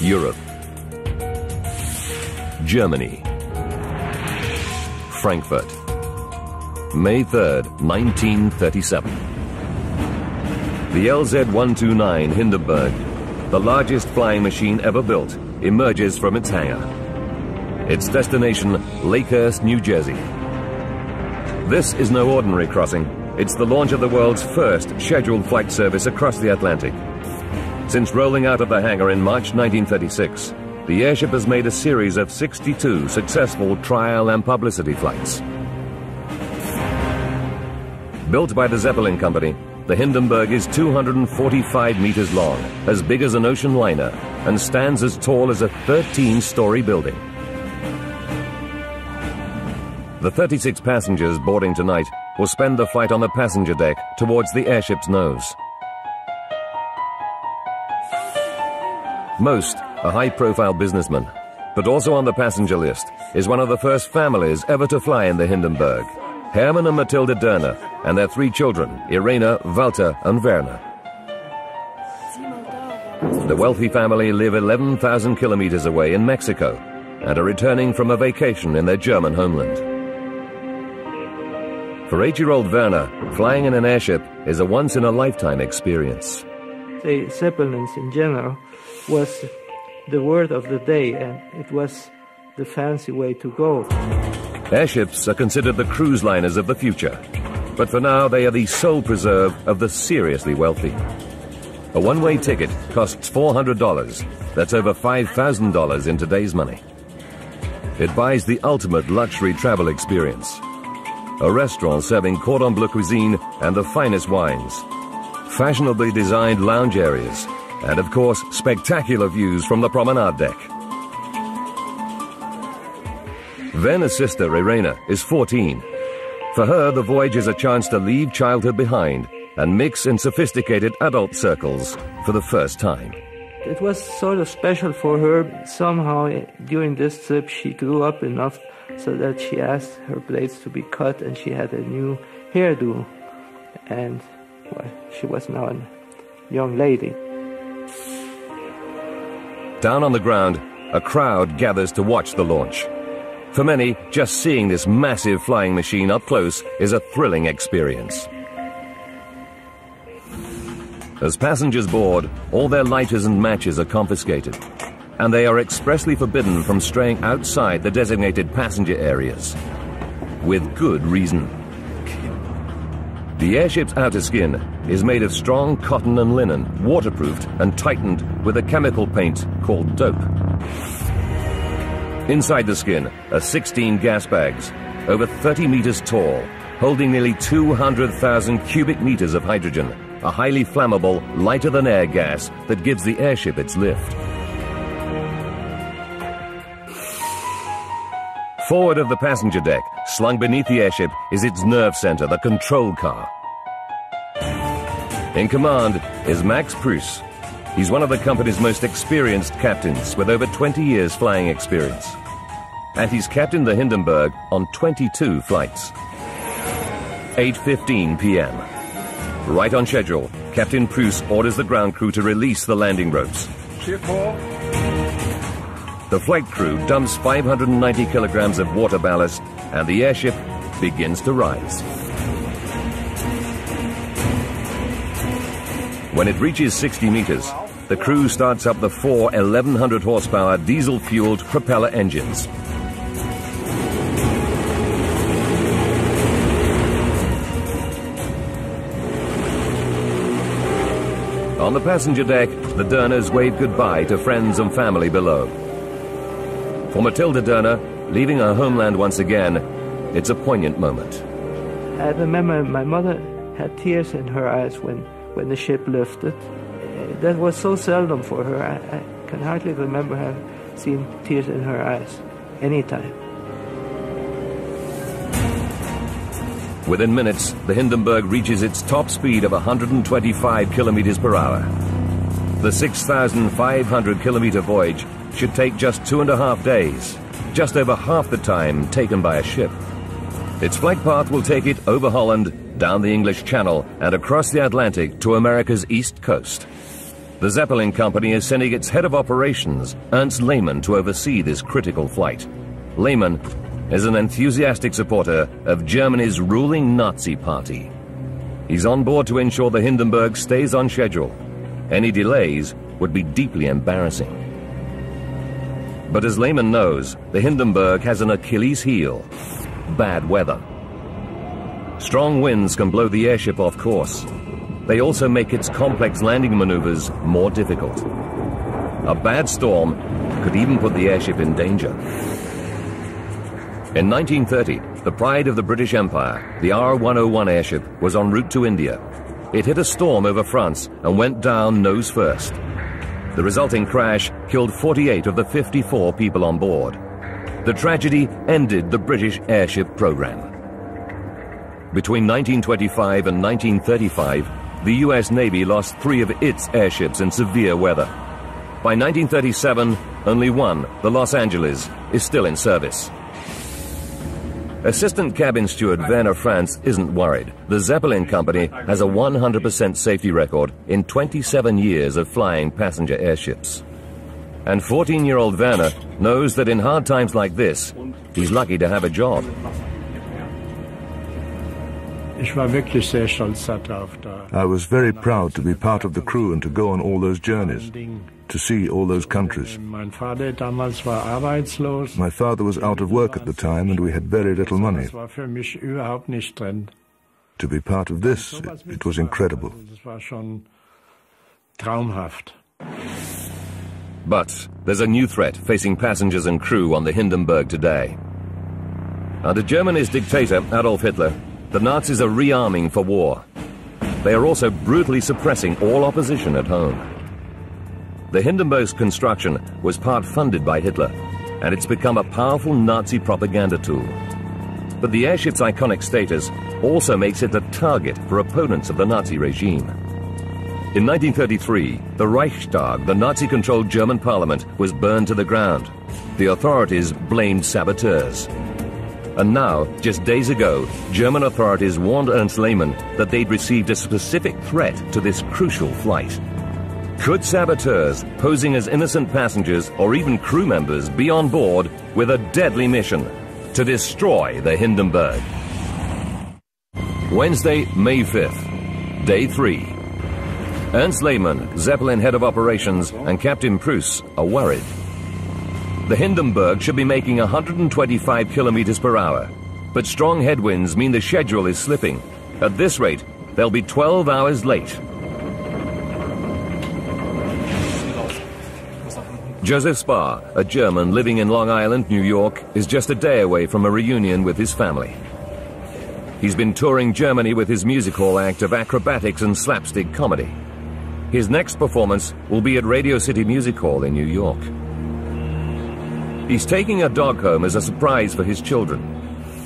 Europe. Germany. Frankfurt. May 3rd, 1937. The LZ-129 Hindenburg, the largest flying machine ever built, emerges from its hangar. Its destination, Lakehurst, New Jersey. This is no ordinary crossing. It's the launch of the world's first scheduled flight service across the Atlantic. Since rolling out of the hangar in March 1936, the airship has made a series of 62 successful trial and publicity flights. Built by the Zeppelin Company, the Hindenburg is 245 meters long, as big as an ocean liner, and stands as tall as a 13-story building. The 36 passengers boarding tonight will spend the flight on the passenger deck towards the airship's nose. Most a high-profile businessman, but also on the passenger list is one of the first families ever to fly in the Hindenburg, Hermann and Matilda Doehner, and their three children, Irena, Walter, and Werner. The wealthy family live 11,000 kilometers away in Mexico and are returning from a vacation in their German homeland. For eight-year-old Werner, flying in an airship is a once-in-a-lifetime experience. The Zeppelins in general was the word of the day, and it was the fancy way to go. Airships are considered the cruise liners of the future, but for now they are the sole preserve of the seriously wealthy. A one-way ticket costs $400. That's over $5,000 in today's money. It buys the ultimate luxury travel experience a restaurant serving cordon bleu cuisine and the finest wines, fashionably designed lounge areas, and of course, spectacular views from the promenade deck. Werner's sister, Irena, is 14. For her, the voyage is a chance to leave childhood behind and mix in sophisticated adult circles for the first time. It was sort of special for her. Somehow, eh, during this trip, she grew up enough so that she asked her blades to be cut and she had a new hairdo. And well, she was now a young lady. Down on the ground, a crowd gathers to watch the launch. For many, just seeing this massive flying machine up close is a thrilling experience. As passengers board, all their lighters and matches are confiscated and they are expressly forbidden from straying outside the designated passenger areas. With good reason. The airship's outer skin is made of strong cotton and linen, waterproofed and tightened with a chemical paint called dope. Inside the skin are 16 gas bags, over 30 meters tall, holding nearly 200,000 cubic meters of hydrogen, a highly flammable, lighter-than-air gas that gives the airship its lift. Forward of the passenger deck, slung beneath the airship, is its nerve center, the control car. In command is Max Pruss. He's one of the company's most experienced captains with over 20 years flying experience. And he's captained the Hindenburg on 22 flights. 8.15 p.m. Right on schedule, Captain Pruss orders the ground crew to release the landing ropes. Ship the flight crew dumps 590 kilograms of water ballast and the airship begins to rise. When it reaches 60 meters, the crew starts up the four 1100 horsepower diesel-fueled propeller engines. On the passenger deck, the Doehners wave goodbye to friends and family below. For Matilda Doehner, leaving her homeland once again, it's a poignant moment. I remember my mother had tears in her eyes when, when the ship lifted. Uh, that was so seldom for her. I, I can hardly remember having seen tears in her eyes any time. Within minutes, the Hindenburg reaches its top speed of 125 kilometers per hour. The 6,500 kilometer voyage should take just two and a half days, just over half the time taken by a ship. Its flight path will take it over Holland, down the English Channel, and across the Atlantic to America's east coast. The Zeppelin company is sending its head of operations, Ernst Lehmann, to oversee this critical flight. Lehmann is an enthusiastic supporter of Germany's ruling Nazi party. He's on board to ensure the Hindenburg stays on schedule. Any delays would be deeply embarrassing. But as Lehmann knows, the Hindenburg has an Achilles heel bad weather. Strong winds can blow the airship off course. They also make its complex landing maneuvers more difficult. A bad storm could even put the airship in danger. In 1930, the pride of the British Empire, the R-101 airship, was en route to India. It hit a storm over France and went down nose first. The resulting crash killed 48 of the 54 people on board. The tragedy ended the British airship program. Between 1925 and 1935, the US Navy lost three of its airships in severe weather. By 1937, only one, the Los Angeles, is still in service. Assistant cabin steward Werner Franz isn't worried. The Zeppelin company has a 100% safety record in 27 years of flying passenger airships. And 14-year-old Werner knows that in hard times like this, he's lucky to have a job. I was very proud to be part of the crew and to go on all those journeys to see all those countries. My father was out of work at the time and we had very little money. To be part of this, it, it was incredible. But there's a new threat facing passengers and crew on the Hindenburg today. Under Germany's dictator, Adolf Hitler, the Nazis are rearming for war. They are also brutally suppressing all opposition at home. The Hindenburg's construction was part funded by Hitler, and it's become a powerful Nazi propaganda tool. But the airship's iconic status also makes it a target for opponents of the Nazi regime. In 1933, the Reichstag, the Nazi-controlled German parliament, was burned to the ground. The authorities blamed saboteurs. And now, just days ago, German authorities warned Ernst Lehmann that they'd received a specific threat to this crucial flight. Could saboteurs, posing as innocent passengers or even crew members, be on board with a deadly mission to destroy the Hindenburg? Wednesday, May 5th, Day 3. Ernst Lehmann, Zeppelin head of operations, and Captain Pruss are worried. The Hindenburg should be making 125 kilometers per hour, but strong headwinds mean the schedule is slipping. At this rate, they'll be 12 hours late. Joseph Spah, a German living in Long Island, New York, is just a day away from a reunion with his family. He's been touring Germany with his music hall act of acrobatics and slapstick comedy. His next performance will be at Radio City Music Hall in New York. He's taking a dog home as a surprise for his children.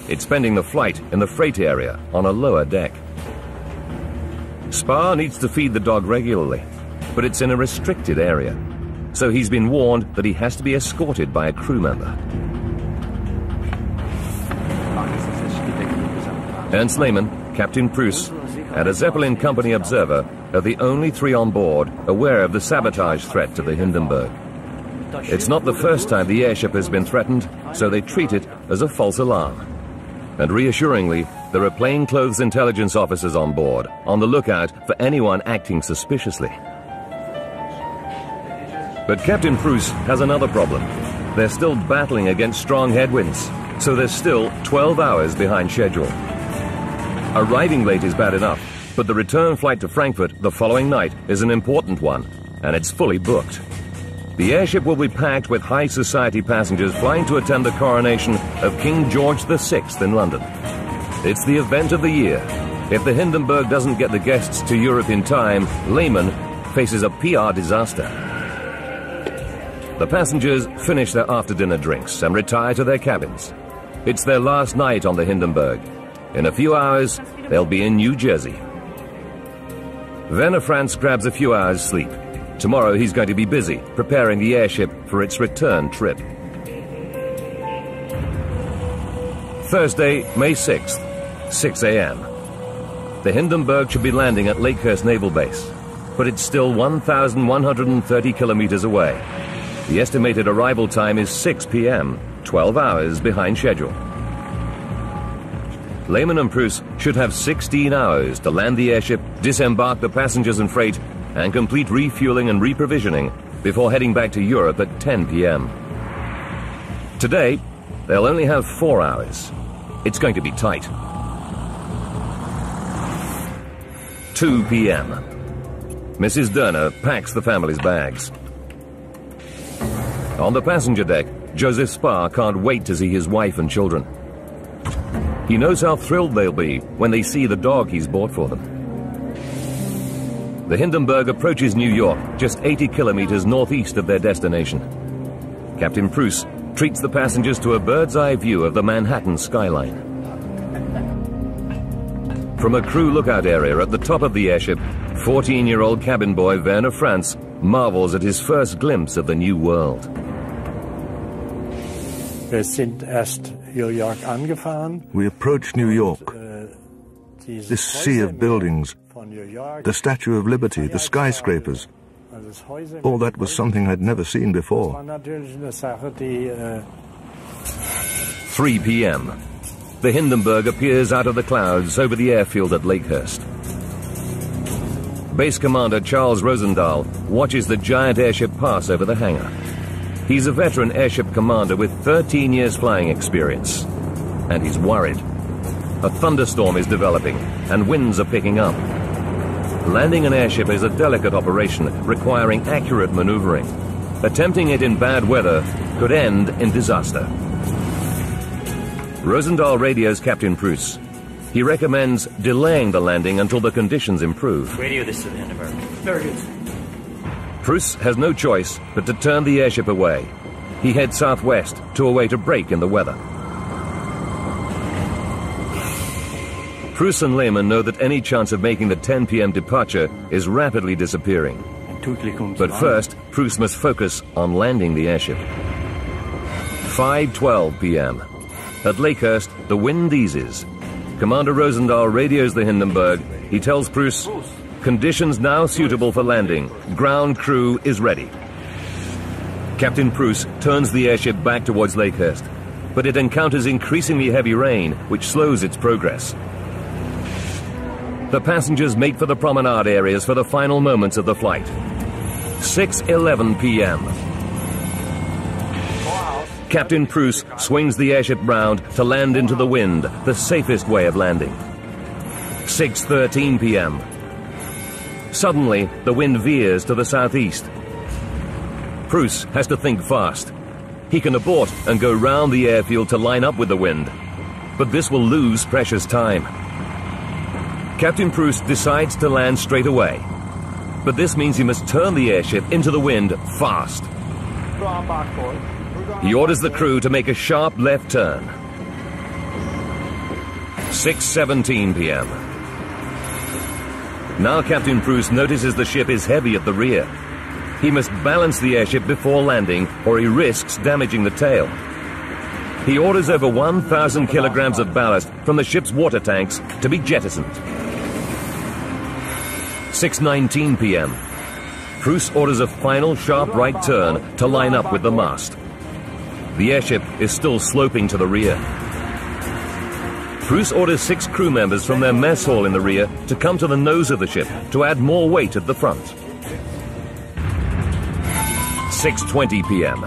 It's spending the flight in the freight area on a lower deck. Spah needs to feed the dog regularly, but it's in a restricted area so he's been warned that he has to be escorted by a crew member. Ernst Lehmann, Captain Pruss, and a Zeppelin Company observer are the only three on board aware of the sabotage threat to the Hindenburg. It's not the first time the airship has been threatened, so they treat it as a false alarm. And reassuringly, there are plainclothes intelligence officers on board, on the lookout for anyone acting suspiciously. But Captain Pruss has another problem. They're still battling against strong headwinds, so they're still 12 hours behind schedule. Arriving late is bad enough, but the return flight to Frankfurt the following night is an important one, and it's fully booked. The airship will be packed with high society passengers flying to attend the coronation of King George VI in London. It's the event of the year. If the Hindenburg doesn't get the guests to Europe in time, Lehmann faces a PR disaster. The passengers finish their after-dinner drinks and retire to their cabins. It's their last night on the Hindenburg. In a few hours, they'll be in New Jersey. Werner Franz grabs a few hours sleep. Tomorrow he's going to be busy preparing the airship for its return trip. Thursday, May 6th, 6 a.m. The Hindenburg should be landing at Lakehurst Naval Base. but it's still 1,130 kilometers away. The estimated arrival time is 6 p.m., 12 hours behind schedule. Lehmann and Pruss should have 16 hours to land the airship, disembark the passengers and freight, and complete refueling and reprovisioning before heading back to Europe at 10 p.m. Today, they'll only have four hours. It's going to be tight. 2 p.m. Mrs. Doehner packs the family's bags. On the passenger deck, Joseph Spah can't wait to see his wife and children. He knows how thrilled they'll be when they see the dog he's bought for them. The Hindenburg approaches New York, just 80 kilometers northeast of their destination. Captain Pruss treats the passengers to a bird's eye view of the Manhattan skyline. From a crew lookout area at the top of the airship, 14 year old cabin boy Werner Franz marvels at his first glimpse of the new world. We approached New York. This sea of buildings, the Statue of Liberty, the skyscrapers, all that was something I'd never seen before. 3 p.m. The Hindenburg appears out of the clouds over the airfield at Lakehurst. Base Commander Charles Rosendahl watches the giant airship pass over the hangar. He's a veteran airship commander with 13 years flying experience. And he's worried. A thunderstorm is developing, and winds are picking up. Landing an airship is a delicate operation requiring accurate maneuvering. Attempting it in bad weather could end in disaster. Rosendahl radios Captain Pruss. He recommends delaying the landing until the conditions improve. Radio this to the Hindenburg. Very good. Pruss has no choice but to turn the airship away. He heads southwest to await a break in the weather. Pruss and Lehmann know that any chance of making the 10 p.m. departure is rapidly disappearing. But first, Pruss must focus on landing the airship. 5.12 p.m. At Lakehurst, the wind eases. Commander Rosendahl radios the Hindenburg. He tells Pruss, conditions now suitable for landing. Ground crew is ready. Captain Pruss turns the airship back towards Lakehurst, but it encounters increasingly heavy rain, which slows its progress. The passengers make for the promenade areas for the final moments of the flight. 6.11 p.m. Captain Pruss swings the airship round to land into the wind, the safest way of landing. 6.13 p.m. Suddenly, the wind veers to the southeast. Pruss has to think fast. He can abort and go round the airfield to line up with the wind. But this will lose precious time. Captain Pruss decides to land straight away. But this means he must turn the airship into the wind fast. He orders the crew to make a sharp left turn. 6.17 p.m. Now Captain Pruss notices the ship is heavy at the rear. He must balance the airship before landing or he risks damaging the tail. He orders over 1,000 kilograms of ballast from the ship's water tanks to be jettisoned. 6.19 p.m. Pruss orders a final sharp right turn to line up with the mast. The airship is still sloping to the rear. Pruss orders six crew members from their mess hall in the rear to come to the nose of the ship to add more weight at the front. 6.20 p.m.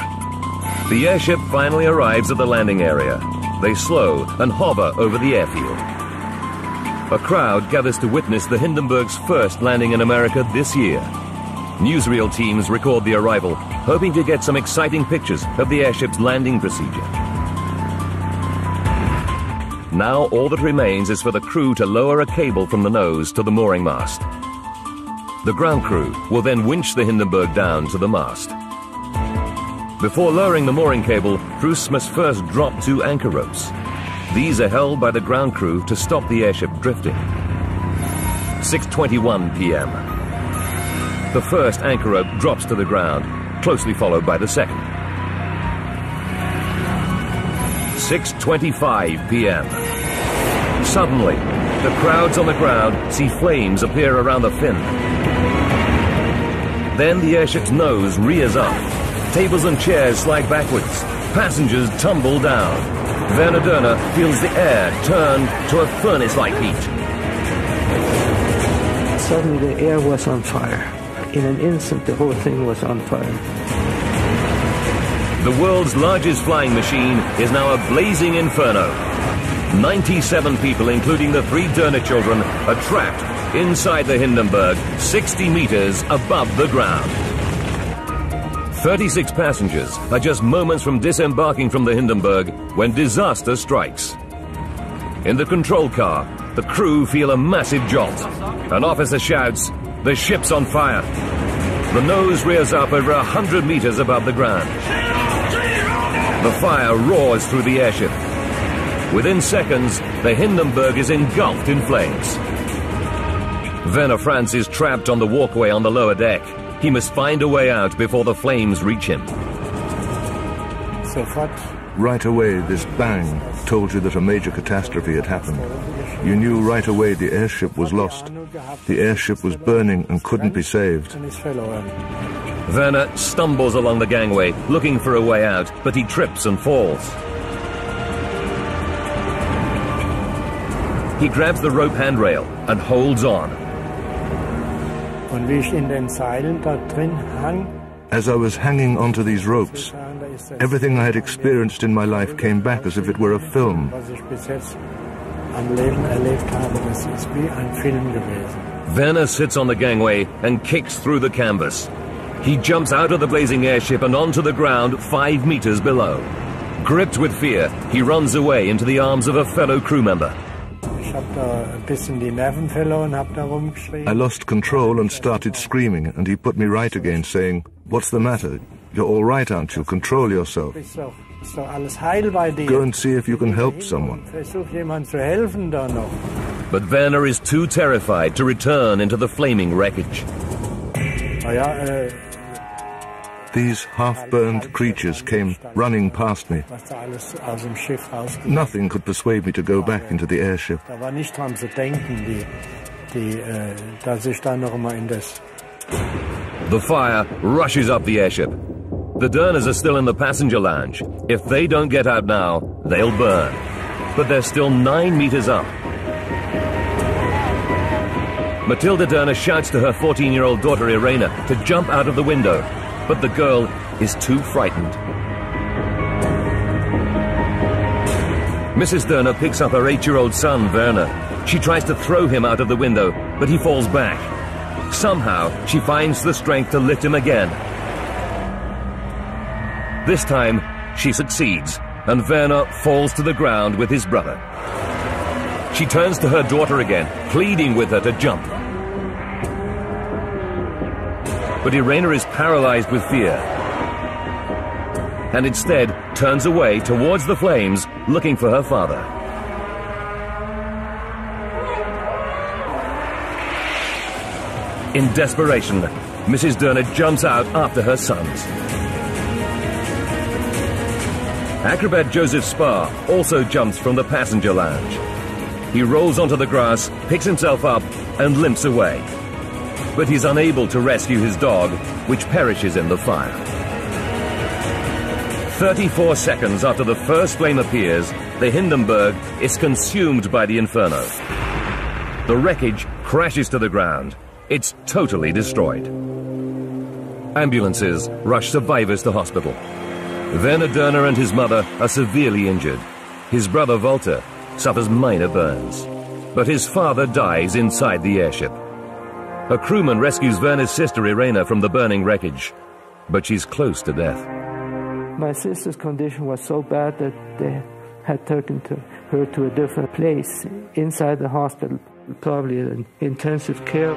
The airship finally arrives at the landing area. They slow and hover over the airfield. A crowd gathers to witness the Hindenburg's first landing in America this year. Newsreel teams record the arrival, hoping to get some exciting pictures of the airship's landing procedure. Now all that remains is for the crew to lower a cable from the nose to the mooring mast. The ground crew will then winch the Hindenburg down to the mast. Before lowering the mooring cable, Pruss must first drop two anchor ropes. These are held by the ground crew to stop the airship drifting. 6.21 p.m. The first anchor rope drops to the ground, closely followed by the second. 6.25 p.m. Suddenly, the crowds on the ground see flames appear around the fin. Then the airship's nose rears up. Tables and chairs slide backwards. Passengers tumble down. Werner Doehner feels the air turn to a furnace-like heat. Suddenly the air was on fire. In an instant, the whole thing was on fire. The world's largest flying machine is now a blazing inferno. 97 people, including the three Doehner children, are trapped inside the Hindenburg, 60 meters above the ground. 36 passengers are just moments from disembarking from the Hindenburg when disaster strikes. In the control car, the crew feel a massive jolt. An officer shouts, The ship's on fire. The nose rears up over a hundred meters above the ground. The fire roars through the airship. Within seconds, the Hindenburg is engulfed in flames. Werner Franz is trapped on the walkway on the lower deck. He must find a way out before the flames reach him. Right away, this bang told you that a major catastrophe had happened. You knew right away the airship was lost. The airship was burning and couldn't be saved. Werner stumbles along the gangway, looking for a way out, but he trips and falls. He grabs the rope handrail and holds on. As I was hanging onto these ropes, everything I had experienced in my life came back as if it were a film. Werner sits on the gangway and kicks through the canvas. He jumps out of the blazing airship and onto the ground five meters below. Gripped with fear, he runs away into the arms of a fellow crew member. I lost control and started screaming, and he put me right again, saying, What's the matter? You're all right, aren't you? Control yourself. Go and see if you can help someone. But Werner is too terrified to return into the flaming wreckage. These half-burned creatures came running past me. Nothing could persuade me to go back into the airship. The fire rushes up the airship. The Doehners are still in the passenger lounge. If they don't get out now, they'll burn. But they're still nine meters up. Matilda Doehner shouts to her 14-year-old daughter Irena to jump out of the window, but the girl is too frightened. Mrs. Doehner picks up her eight-year-old son, Werner. She tries to throw him out of the window, but he falls back. Somehow, she finds the strength to lift him again. This time, she succeeds, and Werner falls to the ground with his brother. She turns to her daughter again, pleading with her to jump. But Irena is paralyzed with fear, and instead turns away towards the flames, looking for her father. In desperation, Mrs. Doehner jumps out after her sons. Acrobat Joseph Spah also jumps from the passenger lounge. He rolls onto the grass, picks himself up, and limps away. But he's unable to rescue his dog, which perishes in the fire. 34 seconds after the first flame appears, the Hindenburg is consumed by the inferno. The wreckage crashes to the ground. It's totally destroyed. Ambulances rush survivors to hospital. Werner Doehner and his mother are severely injured. His brother Walter suffers minor burns. But his father dies inside the airship. A crewman rescues Werner's sister Irena from the burning wreckage, but she's close to death. My sister's condition was so bad that they had taken to her to a different place inside the hospital, probably in intensive care.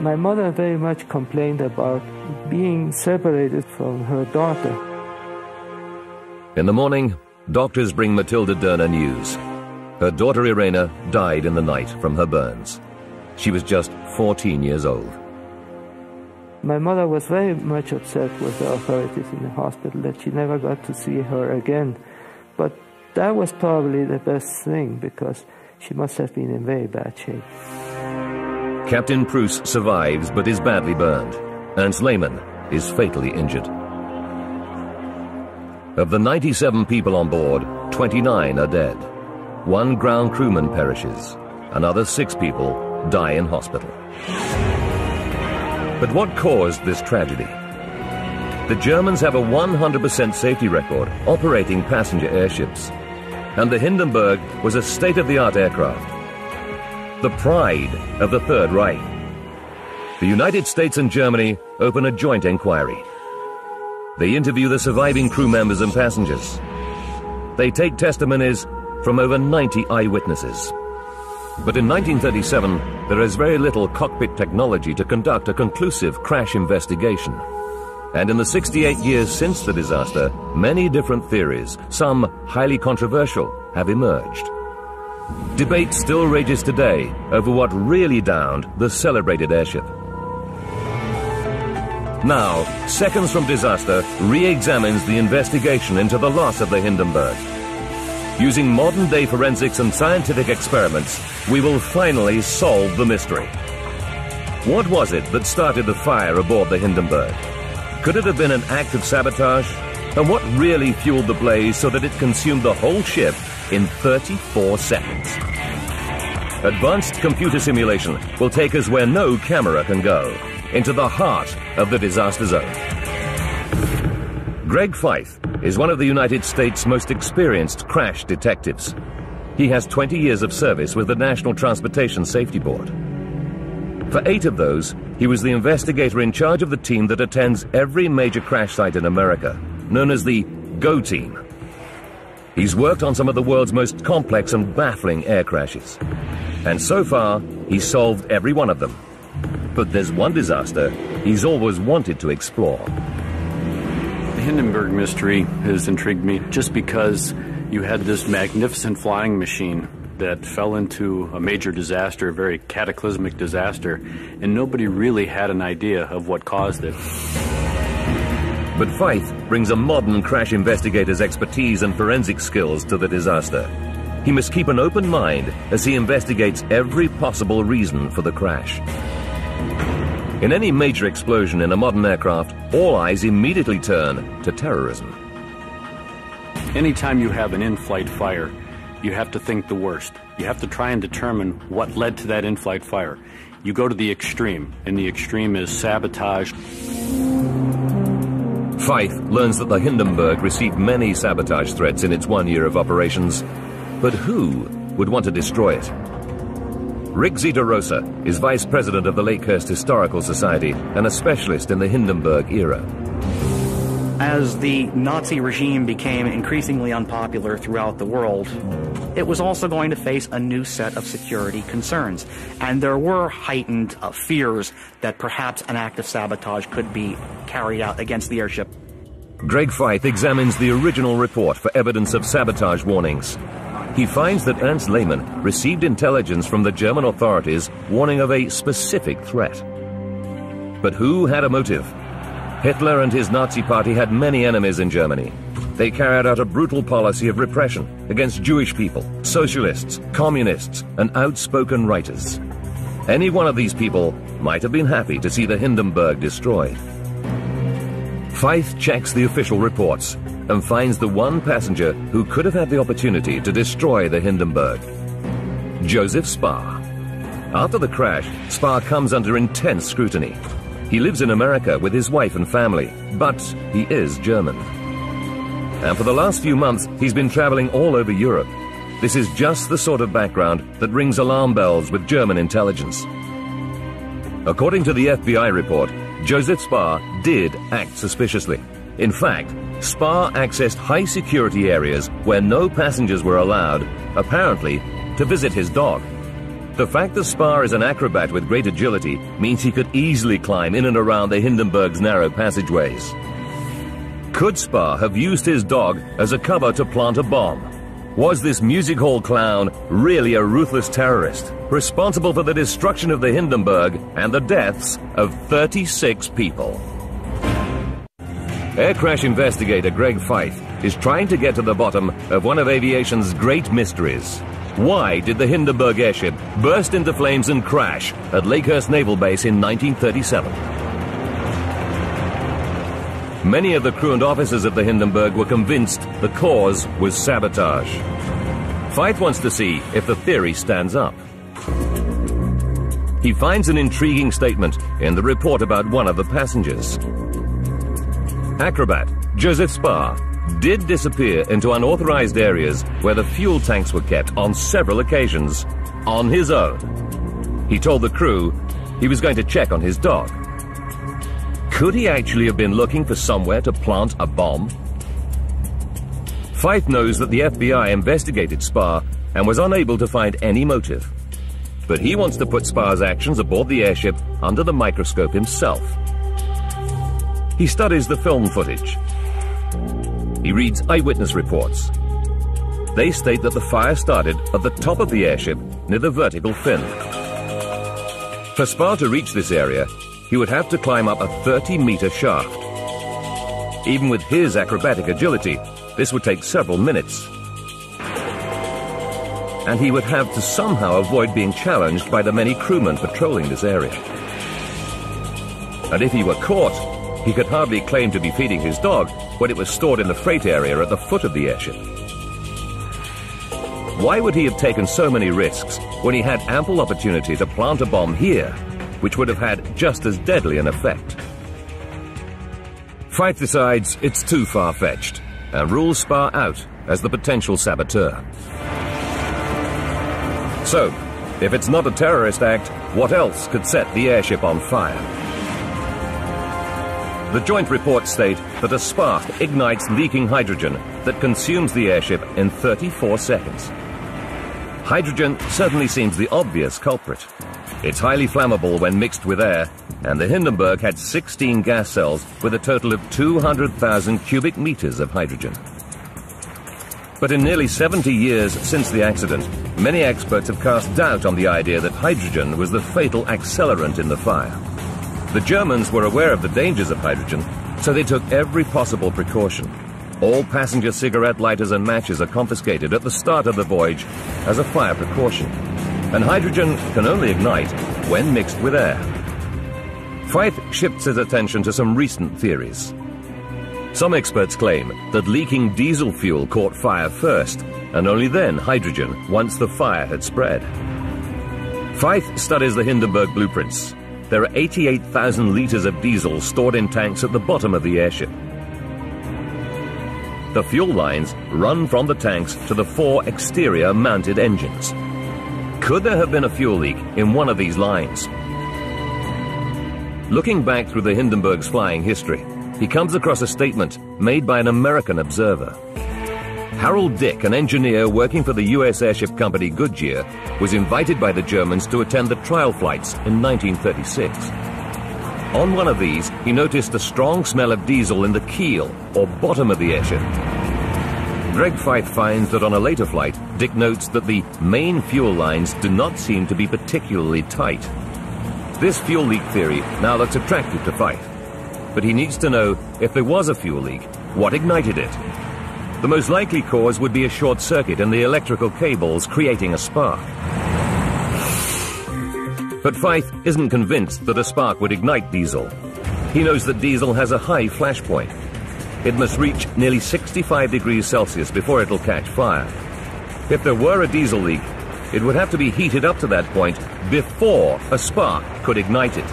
My mother very much complained about being separated from her daughter. In the morning, doctors bring Matilda Doehner news. Her daughter Irena died in the night from her burns. She was just 14 years old. My mother was very much upset with the authorities in the hospital that she never got to see her again. But that was probably the best thing because she must have been in very bad shape. Captain Pruss survives but is badly burned, Ernst Lehmann is fatally injured. Of the 97 people on board, 29 are dead. One ground crewman perishes. Another six people die in hospital. But what caused this tragedy? The Germans have a 100% safety record operating passenger airships. And the Hindenburg was a state-of-the-art aircraft. The pride of the Third Reich. The United States and Germany open a joint inquiry. They interview the surviving crew members and passengers. They take testimonies from over 90 eyewitnesses. But in 1937, there is very little cockpit technology to conduct a conclusive crash investigation. And in the 68 years since the disaster, many different theories, some highly controversial, have emerged. Debate still rages today over what really downed the celebrated airship. Now, Seconds from Disaster re-examines the investigation into the loss of the Hindenburg. Using modern-day forensics and scientific experiments, we will finally solve the mystery. What was it that started the fire aboard the Hindenburg? Could it have been an act of sabotage? And what really fueled the blaze so that it consumed the whole ship in 34 seconds? Advanced computer simulation will take us where no camera can go into the heart of the disaster zone. Greg Feith is one of the United States' most experienced crash detectives. He has 20 years of service with the National Transportation Safety Board. For eight of those, he was the investigator in charge of the team that attends every major crash site in America, known as the GO Team. He's worked on some of the world's most complex and baffling air crashes. And so far, he's solved every one of them. But there's one disaster he's always wanted to explore. The Hindenburg mystery has intrigued me just because you had this magnificent flying machine that fell into a major disaster, a very cataclysmic disaster, and nobody really had an idea of what caused it. But Feith brings a modern crash investigator's expertise and forensic skills to the disaster. He must keep an open mind as he investigates every possible reason for the crash. In any major explosion in a modern aircraft, all eyes immediately turn to terrorism. Anytime you have an in-flight fire, you have to think the worst. You have to try and determine what led to that in-flight fire. You go to the extreme, and the extreme is sabotage. Feith learns that the Hindenburg received many sabotage threats in its one year of operations. But who would want to destroy it? Rick Zitarosa is vice president of the Lakehurst Historical Society and a specialist in the Hindenburg era. As the Nazi regime became increasingly unpopular throughout the world, it was also going to face a new set of security concerns. And there were heightened uh, fears that perhaps an act of sabotage could be carried out against the airship. Greg Feith examines the original report for evidence of sabotage warnings. He finds that Ernst Lehmann received intelligence from the German authorities warning of a specific threat. But who had a motive? Hitler and his Nazi party had many enemies in Germany. They carried out a brutal policy of repression against Jewish people, socialists, communists, and outspoken writers. Any one of these people might have been happy to see the Hindenburg destroyed. Feith checks the official reports and finds the one passenger who could have had the opportunity to destroy the Hindenburg Joseph Spah. After the crash, Spah comes under intense scrutiny. He lives in America with his wife and family, but he is German. And for the last few months, he's been traveling all over Europe. This is just the sort of background that rings alarm bells with German intelligence. According to the FBI report, Joseph Spah did act suspiciously. In fact, Spah accessed high security areas where no passengers were allowed, apparently to visit his dog. The fact that Spah is an acrobat with great agility means he could easily climb in and around the Hindenburg's narrow passageways. Could Spah have used his dog as a cover to plant a bomb? Was this music hall clown really a ruthless terrorist, responsible for the destruction of the Hindenburg and the deaths of 36 people? Air crash investigator Greg Feith is trying to get to the bottom of one of aviation's great mysteries. Why did the Hindenburg airship burst into flames and crash at Lakehurst Naval Base in 1937? Many of the crew and officers of the Hindenburg were convinced the cause was sabotage. Feith wants to see if the theory stands up. He finds an intriguing statement in the report about one of the passengers. Acrobat Joseph Spah did disappear into unauthorized areas where the fuel tanks were kept on several occasions on his own. He told the crew he was going to check on his dog. Could he actually have been looking for somewhere to plant a bomb? Feith knows that the FBI investigated Spah and was unable to find any motive. But he wants to put Spah's actions aboard the airship under the microscope himself. He studies the film footage. He reads eyewitness reports. They state that the fire started at the top of the airship near the vertical fin. For Spah to reach this area, he would have to climb up a 30-meter shaft. Even with his acrobatic agility, this would take several minutes. And he would have to somehow avoid being challenged by the many crewmen patrolling this area. And if he were caught, he could hardly claim to be feeding his dog when it was stored in the freight area at the foot of the airship. Why would he have taken so many risks when he had ample opportunity to plant a bomb here which would have had just as deadly an effect. Feith decides it's too far-fetched and rules Spah out as the potential saboteur. So, if it's not a terrorist act, what else could set the airship on fire? The joint reports state that a spark ignites leaking hydrogen that consumes the airship in 34 seconds. Hydrogen certainly seems the obvious culprit. It's highly flammable when mixed with air, and the Hindenburg had 16 gas cells with a total of 200,000 cubic meters of hydrogen. But in nearly 70 years since the accident, many experts have cast doubt on the idea that hydrogen was the fatal accelerant in the fire. The Germans were aware of the dangers of hydrogen, so they took every possible precaution. All passenger cigarette lighters and matches are confiscated at the start of the voyage as a fire precaution and hydrogen can only ignite when mixed with air. Feith shifts his attention to some recent theories. Some experts claim that leaking diesel fuel caught fire first, and only then hydrogen once the fire had spread. Feith studies the Hindenburg blueprints. There are 88,000 litres of diesel stored in tanks at the bottom of the airship. The fuel lines run from the tanks to the four exterior mounted engines. Could there have been a fuel leak in one of these lines? Looking back through the Hindenburg's flying history, he comes across a statement made by an American observer. Harold Dick, an engineer working for the U.S. airship company Goodyear, was invited by the Germans to attend the trial flights in 1936. On one of these, he noticed a strong smell of diesel in the keel, or bottom of the airship, Greg Feith finds that on a later flight, Dick notes that the main fuel lines do not seem to be particularly tight. This fuel leak theory now looks attractive to Feith, but he needs to know if there was a fuel leak, what ignited it. The most likely cause would be a short circuit in the electrical cables creating a spark. But Feith isn't convinced that a spark would ignite diesel. He knows that diesel has a high flash point, it must reach nearly 65 degrees Celsius before it'll catch fire. If there were a diesel leak, it would have to be heated up to that point before a spark could ignite it.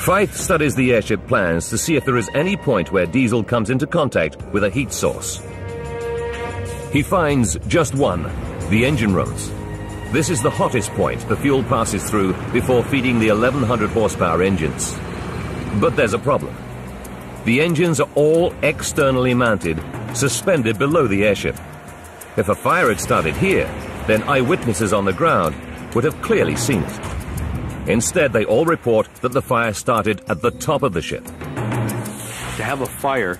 Feith studies the airship plans to see if there is any point where diesel comes into contact with a heat source. He finds just one, the engine rooms. This is the hottest point the fuel passes through before feeding the 1100 horsepower engines. But there's a problem. The engines are all externally mounted, suspended below the airship. If a fire had started here, then eyewitnesses on the ground would have clearly seen it. Instead, they all report that the fire started at the top of the ship. To have a fire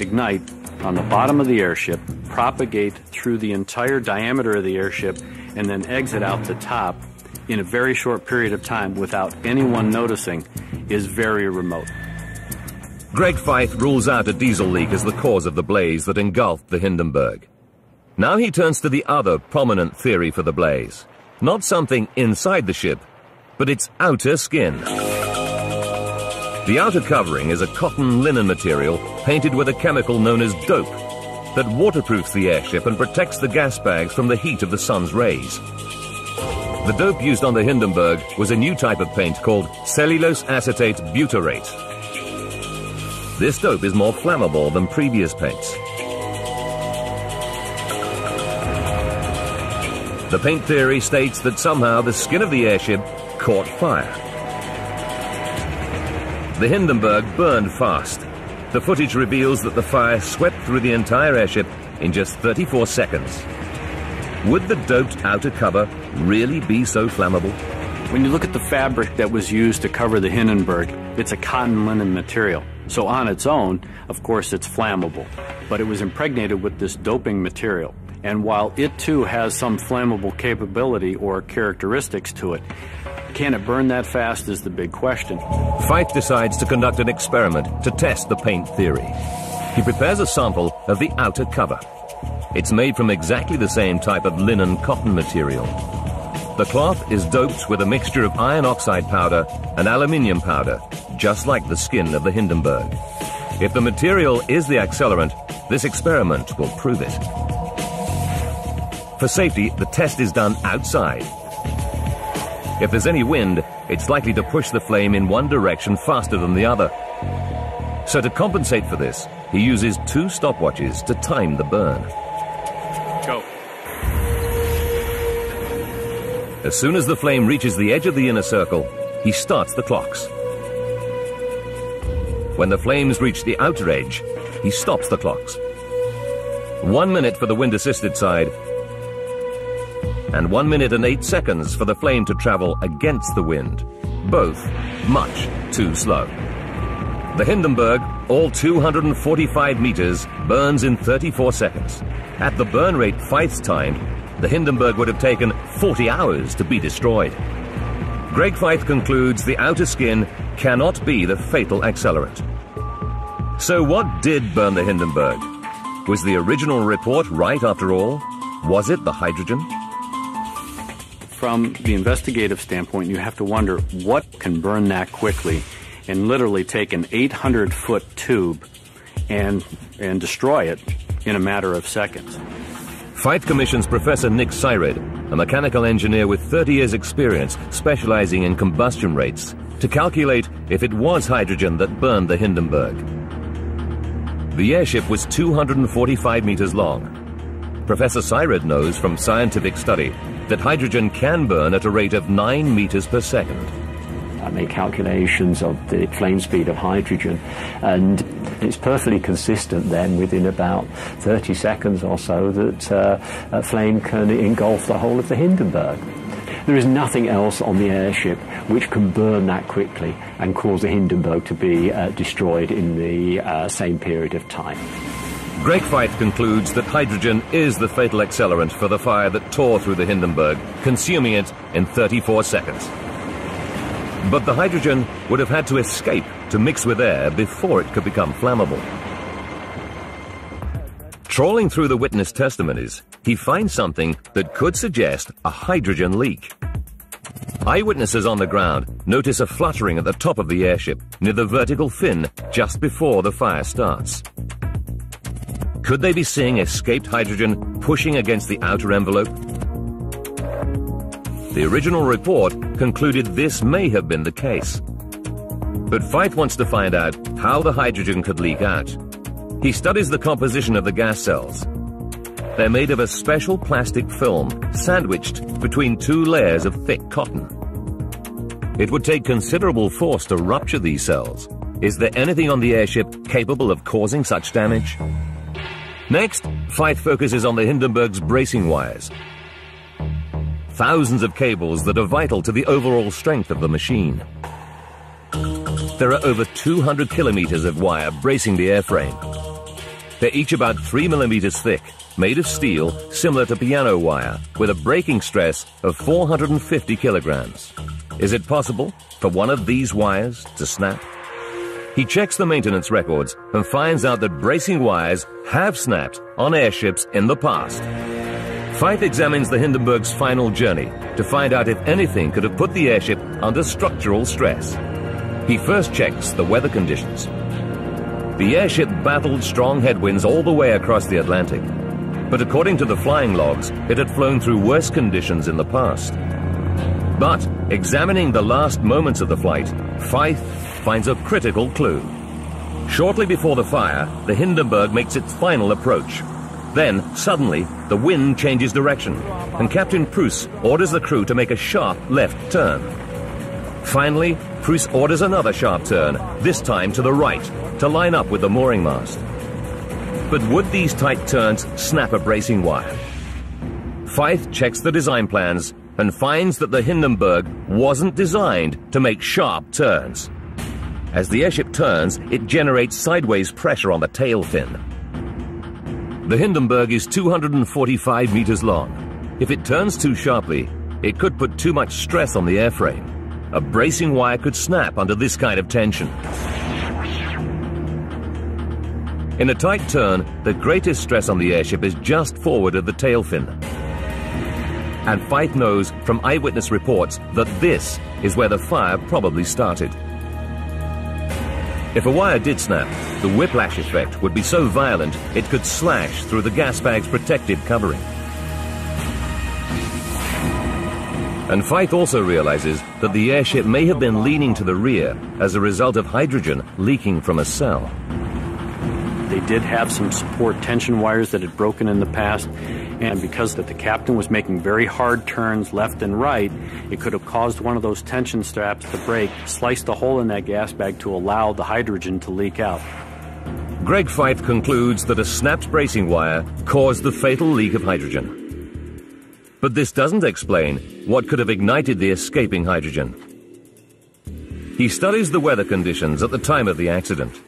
ignite on the bottom of the airship, propagate through the entire diameter of the airship, and then exit out the top in a very short period of time without anyone noticing is very remote. Greg Feith rules out a diesel leak as the cause of the blaze that engulfed the Hindenburg. Now he turns to the other prominent theory for the blaze. Not something inside the ship, but its outer skin. The outer covering is a cotton linen material painted with a chemical known as dope that waterproofs the airship and protects the gas bags from the heat of the sun's rays. The dope used on the Hindenburg was a new type of paint called cellulose acetate butyrate. This dope is more flammable than previous paints. The paint theory states that somehow the skin of the airship caught fire. The Hindenburg burned fast. The footage reveals that the fire swept through the entire airship in just 34 seconds. Would the doped outer cover really be so flammable? When you look at the fabric that was used to cover the Hindenburg, it's a cotton linen material. So on its own, of course, it's flammable. But it was impregnated with this doping material. And while it too has some flammable capability or characteristics to it, can it burn that fast is the big question. Feith decides to conduct an experiment to test the paint theory. He prepares a sample of the outer cover. It's made from exactly the same type of linen cotton material. The cloth is doped with a mixture of iron oxide powder and aluminium powder, just like the skin of the Hindenburg. If the material is the accelerant, this experiment will prove it. For safety, the test is done outside. If there's any wind, it's likely to push the flame in one direction faster than the other. So to compensate for this, he uses two stopwatches to time the burn. As soon as the flame reaches the edge of the inner circle, he starts the clocks. When the flames reach the outer edge, he stops the clocks. One minute for the wind-assisted side, and 1 minute and 8 seconds for the flame to travel against the wind. Both much too slow. The Hindenburg, all 245 meters, burns in 34 seconds. At the burn rate Feith's timed, the Hindenburg would have taken 40 hours to be destroyed. Greg Feith concludes the outer skin cannot be the fatal accelerant. So what did burn the Hindenburg? Was the original report right after all? Was it the hydrogen? from the investigative standpoint, you have to wonder what can burn that quickly and literally take an 800 foot tube and, and destroy it in a matter of seconds. Feith commissions Professor Nick Syred, a mechanical engineer with 30 years' experience specializing in combustion rates, to calculate if it was hydrogen that burned the Hindenburg. The airship was 245 meters long. Professor Syred knows from scientific study that hydrogen can burn at a rate of 9 meters per second. I made calculations of the flame speed of hydrogen, and it's perfectly consistent then within about 30 seconds or so that uh, a flame can engulf the whole of the Hindenburg. There is nothing else on the airship which can burn that quickly and cause the Hindenburg to be uh, destroyed in the uh, same period of time. Greg Feith concludes that hydrogen is the fatal accelerant for the fire that tore through the Hindenburg, consuming it in 34 seconds. But the hydrogen would have had to escape to mix with air before it could become flammable. Trawling through the witness testimonies, he finds something that could suggest a hydrogen leak. Eyewitnesses on the ground notice a fluttering at the top of the airship near the vertical fin just before the fire starts. Could they be seeing escaped hydrogen pushing against the outer envelope? The original report concluded this may have been the case. But Feith wants to find out how the hydrogen could leak out. He studies the composition of the gas cells. They're made of a special plastic film sandwiched between two layers of thick cotton. It would take considerable force to rupture these cells. Is there anything on the airship capable of causing such damage? Next, Feith focuses on the Hindenburg's bracing wires. Thousands of cables that are vital to the overall strength of the machine. There are over 200 kilometers of wire bracing the airframe. They're each about 3 millimeters thick, made of steel similar to piano wire, with a breaking stress of 450 kilograms. Is it possible for one of these wires to snap? He checks the maintenance records and finds out that bracing wires have snapped on airships in the past. Feith examines the Hindenburg's final journey to find out if anything could have put the airship under structural stress. He first checks the weather conditions. The airship battled strong headwinds all the way across the Atlantic, but according to the flying logs, it had flown through worse conditions in the past. But examining the last moments of the flight, Feith finds a critical clue. Shortly before the fire, the Hindenburg makes its final approach. Then, suddenly, the wind changes direction, and Captain Pruss orders the crew to make a sharp left turn. Finally, Pruss orders another sharp turn, this time to the right, to line up with the mooring mast. But would these tight turns snap a bracing wire? Feith checks the design plans and finds that the Hindenburg wasn't designed to make sharp turns. As the airship turns, it generates sideways pressure on the tail fin. The Hindenburg is 245 meters long. If it turns too sharply, it could put too much stress on the airframe. A bracing wire could snap under this kind of tension. In a tight turn, the greatest stress on the airship is just forward of the tail fin. And Feith knows from eyewitness reports that this is where the fire probably started. If a wire did snap, the whiplash effect would be so violent it could slash through the gas bag's protective covering. And Feith also realizes that the airship may have been leaning to the rear as a result of hydrogen leaking from a cell. They did have some support tension wires that had broken in the past, and because that the captain was making very hard turns left and right, it could have caused one of those tension straps to break, sliced a hole in that gas bag to allow the hydrogen to leak out. Greg Feith concludes that a snapped bracing wire caused the fatal leak of hydrogen. But this doesn't explain what could have ignited the escaping hydrogen. He studies the weather conditions at the time of the accident.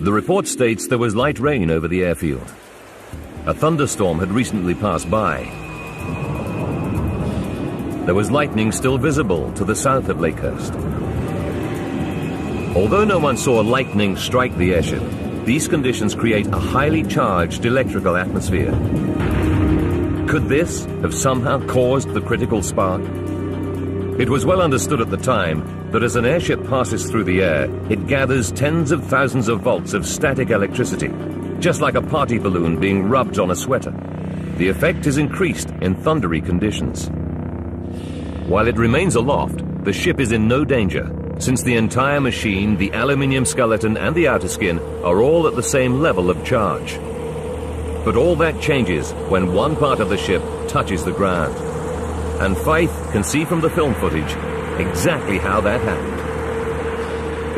The report states there was light rain over the airfield. A thunderstorm had recently passed by. There was lightning still visible to the south of Lakehurst. Although no one saw lightning strike the airship, these conditions create a highly charged electrical atmosphere. Could this have somehow caused the critical spark? It was well understood at the time that as an airship passes through the air, it gathers tens of thousands of volts of static electricity, just like a party balloon being rubbed on a sweater. The effect is increased in thundery conditions. While it remains aloft, the ship is in no danger, since the entire machine, the aluminium skeleton and the outer skin are all at the same level of charge. But all that changes when one part of the ship touches the ground. And Feith can see from the film footage exactly how that happened.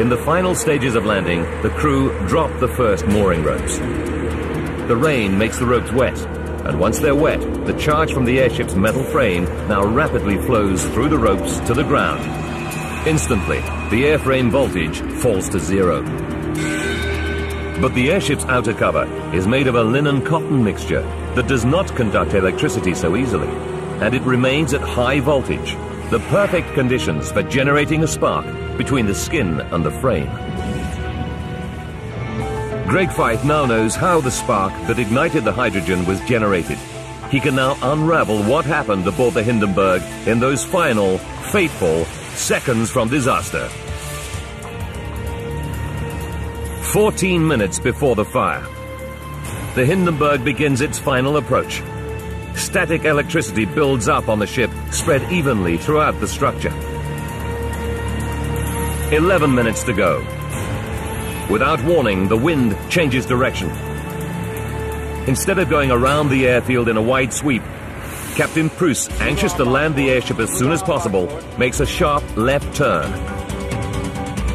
In the final stages of landing, the crew drop the first mooring ropes. The rain makes the ropes wet, and once they're wet, the charge from the airship's metal frame now rapidly flows through the ropes to the ground. Instantly, the airframe voltage falls to zero. But the airship's outer cover is made of a linen-cotton mixture that does not conduct electricity so easily, and it remains at high voltage, the perfect conditions for generating a spark between the skin and the frame. Greg Feith now knows how the spark that ignited the hydrogen was generated. He can now unravel what happened aboard the Hindenburg in those final, fateful seconds from disaster. 14 minutes before the fire. The Hindenburg begins its final approach. Static electricity builds up on the ship, spread evenly throughout the structure. 11 minutes to go. Without warning, the wind changes direction. Instead of going around the airfield in a wide sweep, Captain Pruss, anxious to land the airship as soon as possible, makes a sharp left turn.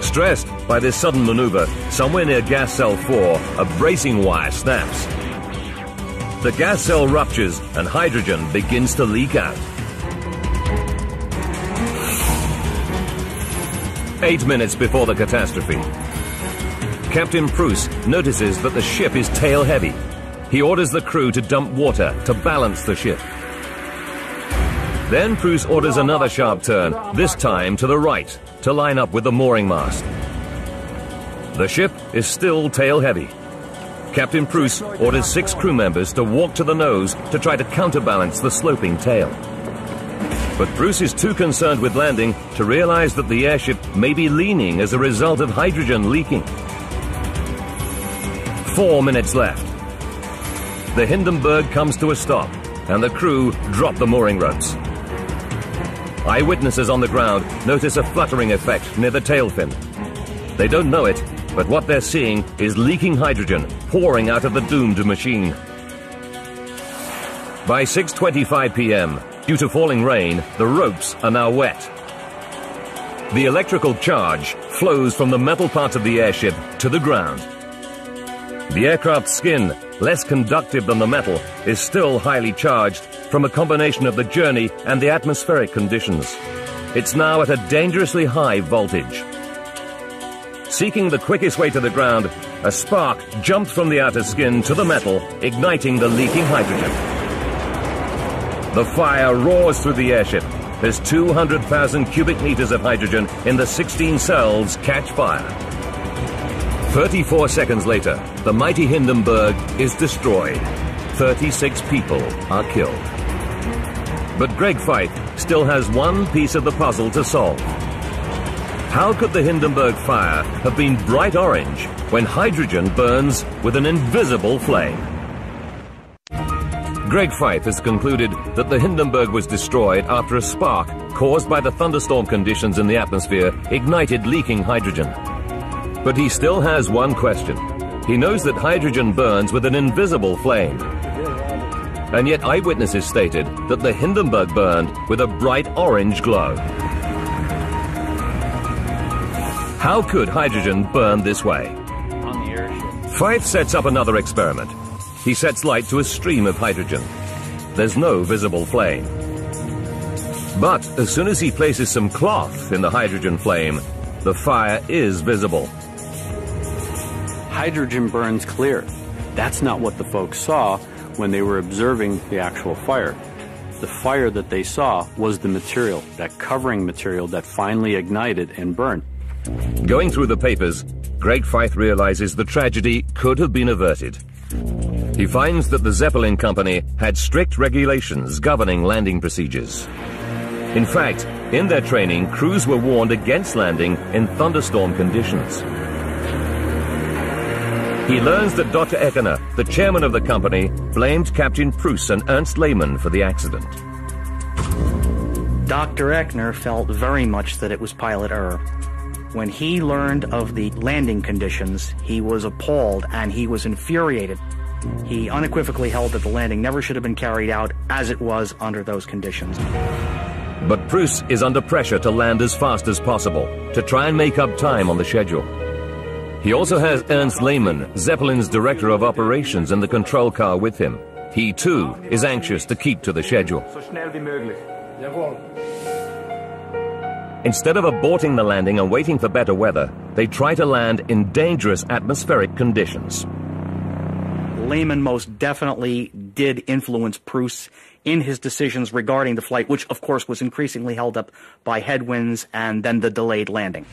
Stressed by this sudden maneuver, somewhere near gas cell 4, a bracing wire snaps. The gas cell ruptures and hydrogen begins to leak out. Eight minutes before the catastrophe, Captain Pruss notices that the ship is tail heavy. He orders the crew to dump water to balance the ship. Then Pruss orders another sharp turn, this time to the right, to line up with the mooring mast. The ship is still tail heavy. Captain Pruss orders six crew members to walk to the nose to try to counterbalance the sloping tail. But Pruss is too concerned with landing to realize that the airship may be leaning as a result of hydrogen leaking. Four minutes left. The Hindenburg comes to a stop, and the crew drop the mooring ropes. Eyewitnesses on the ground notice a fluttering effect near the tail fin. They don't know it, but what they're seeing is leaking hydrogen pouring out of the doomed machine. By 6.25 p.m., due to falling rain, the ropes are now wet. The electrical charge flows from the metal part of the airship to the ground. The aircraft's skin, less conductive than the metal, is still highly charged from a combination of the journey and the atmospheric conditions. It's now at a dangerously high voltage. Seeking the quickest way to the ground, a spark jumped from the outer skin to the metal, igniting the leaking hydrogen. The fire roars through the airship as 200,000 cubic meters of hydrogen in the 16 cells catch fire. 34 seconds later, the mighty Hindenburg is destroyed. 36 people are killed. But Greg Feith still has one piece of the puzzle to solve. How could the Hindenburg fire have been bright orange when hydrogen burns with an invisible flame? Greg Feith has concluded that the Hindenburg was destroyed after a spark caused by the thunderstorm conditions in the atmosphere ignited leaking hydrogen. But he still has one question. He knows that hydrogen burns with an invisible flame. And yet eyewitnesses stated that the Hindenburg burned with a bright orange glow. How could hydrogen burn this way? On the airship. Feith sets up another experiment. He sets light to a stream of hydrogen. There's no visible flame. But as soon as he places some cloth in the hydrogen flame, the fire is visible hydrogen burns clear. That's not what the folks saw when they were observing the actual fire. The fire that they saw was the material, that covering material that finally ignited and burned. Going through the papers, Greg Feith realizes the tragedy could have been averted. He finds that the Zeppelin Company had strict regulations governing landing procedures. In fact, in their training, crews were warned against landing in thunderstorm conditions. He learns that Dr. Eckener, the chairman of the company, blamed Captain Pruss and Ernst Lehmann for the accident. Dr. Eckener felt very much that it was pilot error. When he learned of the landing conditions, he was appalled and he was infuriated. He unequivocally held that the landing never should have been carried out as it was under those conditions. But Pruss is under pressure to land as fast as possible to try and make up time on the schedule. He also has Ernst Lehmann, Zeppelin's director of operations, in the control car with him. He too is anxious to keep to the schedule. Instead of aborting the landing and waiting for better weather, they try to land in dangerous atmospheric conditions. Lehmann most definitely did influence Pruss in his decisions regarding the flight, which of course was increasingly held up by headwinds and then the delayed landing.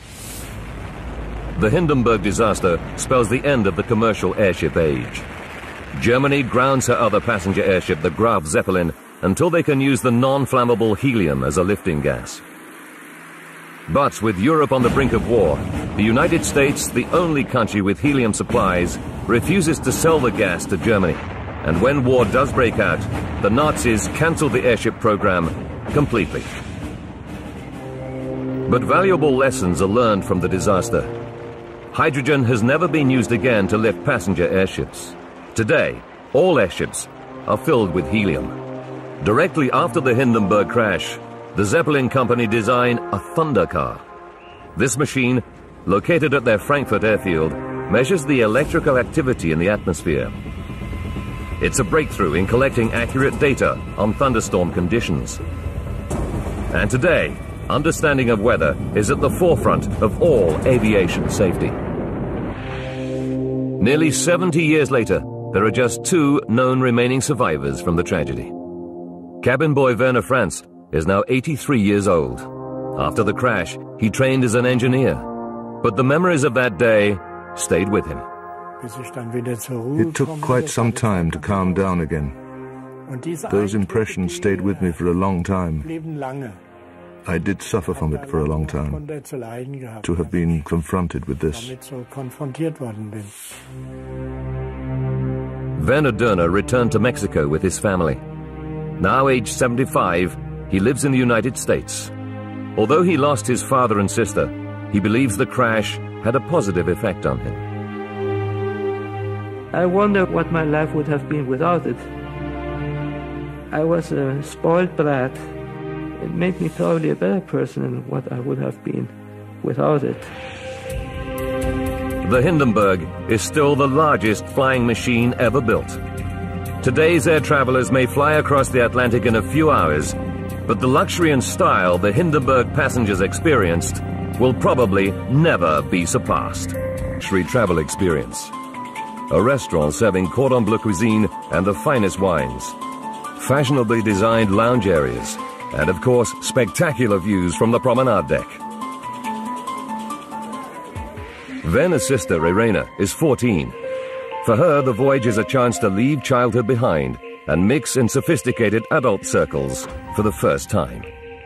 The Hindenburg disaster spells the end of the commercial airship age. Germany grounds her other passenger airship, the Graf Zeppelin, until they can use the non-flammable helium as a lifting gas. But with Europe on the brink of war, the United States, the only country with helium supplies, refuses to sell the gas to Germany. And when war does break out, the Nazis cancel the airship program completely. But valuable lessons are learned from the disaster hydrogen has never been used again to lift passenger airships. Today, all airships are filled with helium. Directly after the Hindenburg crash, the Zeppelin company design a Thunder car. This machine, located at their Frankfurt airfield, measures the electrical activity in the atmosphere. It's a breakthrough in collecting accurate data on thunderstorm conditions. And today, understanding of weather is at the forefront of all aviation safety. Nearly 70 years later, there are just two known remaining survivors from the tragedy. Cabin boy Werner Franz is now 83 years old. After the crash, he trained as an engineer, but the memories of that day stayed with him. It took quite some time to calm down again. Those impressions stayed with me for a long time. I did suffer from it for a long time, to have been confronted with this. Werner Doehner returned to Mexico with his family. Now aged 75, he lives in the United States. Although he lost his father and sister, he believes the crash had a positive effect on him. I wonder what my life would have been without it. I was a spoiled brat. It made me probably a better person than what I would have been without it. The Hindenburg is still the largest flying machine ever built. Today's air travelers may fly across the Atlantic in a few hours, but the luxury and style the Hindenburg passengers experienced will probably never be surpassed. Luxury travel experience. A restaurant serving cordon bleu cuisine and the finest wines fashionably designed lounge areas, and of course, spectacular views from the promenade deck. Werner's sister, Irena, is 14. For her, the voyage is a chance to leave childhood behind and mix in sophisticated adult circles for the first time.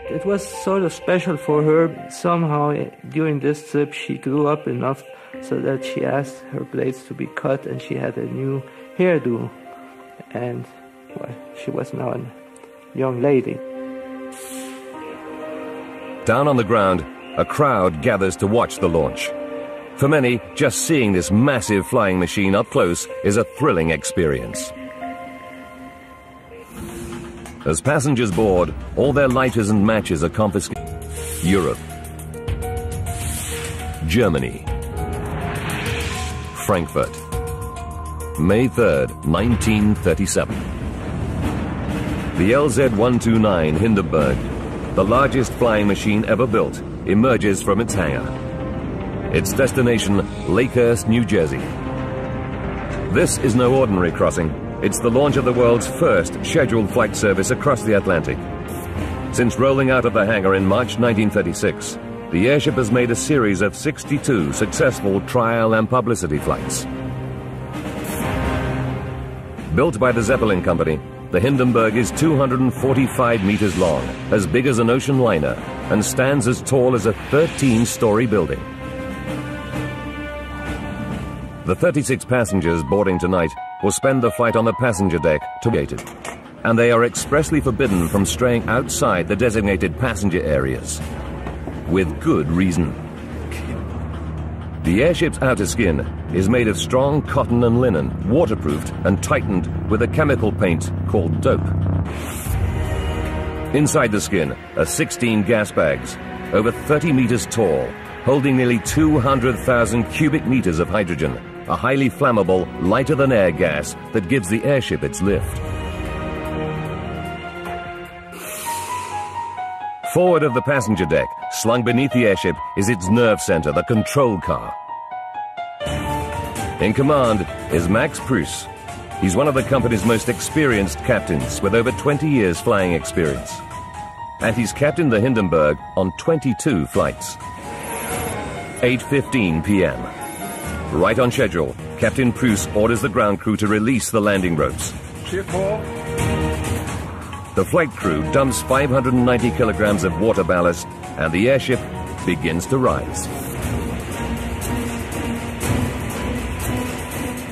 It was sort of special for her. Somehow, eh, during this trip, she grew up enough so that she asked her blades to be cut and she had a new hairdo. And well, she was now a young lady. Down on the ground, a crowd gathers to watch the launch. For many, just seeing this massive flying machine up close is a thrilling experience. As passengers board, all their lighters and matches are confiscated. Europe. Germany. Frankfurt. May 3rd, 1937. The LZ-129 Hindenburg, the largest flying machine ever built, emerges from its hangar. Its destination, Lakehurst, New Jersey. This is no ordinary crossing. It's the launch of the world's first scheduled flight service across the Atlantic. Since rolling out of the hangar in March 1936, the airship has made a series of 62 successful trial and publicity flights. Built by the Zeppelin Company, the Hindenburg is 245 meters long, as big as an ocean liner, and stands as tall as a 13-story building. The 36 passengers boarding tonight will spend the flight on the passenger deck to gated, and they are expressly forbidden from straying outside the designated passenger areas. With good reason. The airship's outer skin is made of strong cotton and linen, waterproofed and tightened with a chemical paint called dope. Inside the skin are 16 gas bags, over 30 meters tall, holding nearly 200,000 cubic meters of hydrogen, a highly flammable, lighter-than-air gas that gives the airship its lift. Forward of the passenger deck, slung beneath the airship, is its nerve center, the control car. In command is Max Pruss. He's one of the company's most experienced captains with over 20 years flying experience. And he's captained the Hindenburg on 22 flights. 8.15 p.m. Right on schedule, Captain Pruss orders the ground crew to release the landing ropes. The flight crew dumps 590 kilograms of water ballast and the airship begins to rise.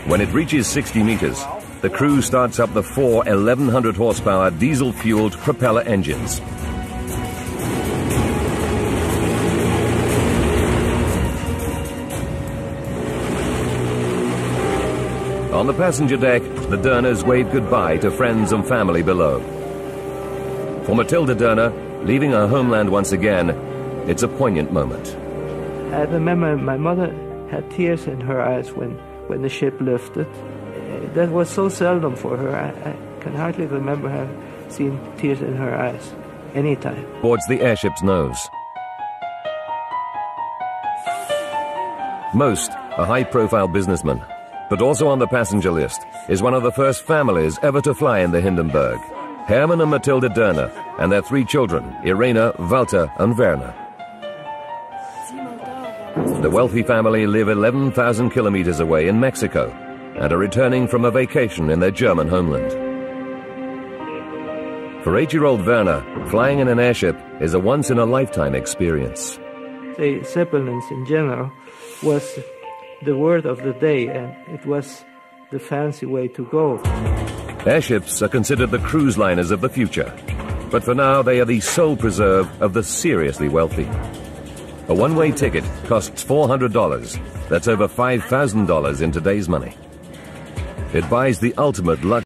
When it reaches 60 meters, the crew starts up the four 1100 horsepower diesel-fueled propeller engines. On the passenger deck, the Doehners wave goodbye to friends and family below. For Matilda Doehner, leaving her homeland once again, it's a poignant moment. I remember my mother had tears in her eyes when, when the ship lifted. Uh, that was so seldom for her. I, I can hardly remember her seeing tears in her eyes anytime. Towards the airship's nose. Most a high-profile businessman, but also on the passenger list is one of the first families ever to fly in the Hindenburg. Hermann and Matilda Doehner, and their three children, Irena, Walter, and Werner. The wealthy family live 11,000 kilometers away in Mexico and are returning from a vacation in their German homeland. For eight-year-old Werner, flying in an airship is a once-in-a-lifetime experience. The Zeppelins in general was the word of the day, and it was the fancy way to go. Airships are considered the cruise liners of the future, but for now they are the sole preserve of the seriously wealthy. A one-way ticket costs $400. That's over $5,000 in today's money. It buys the ultimate luxury.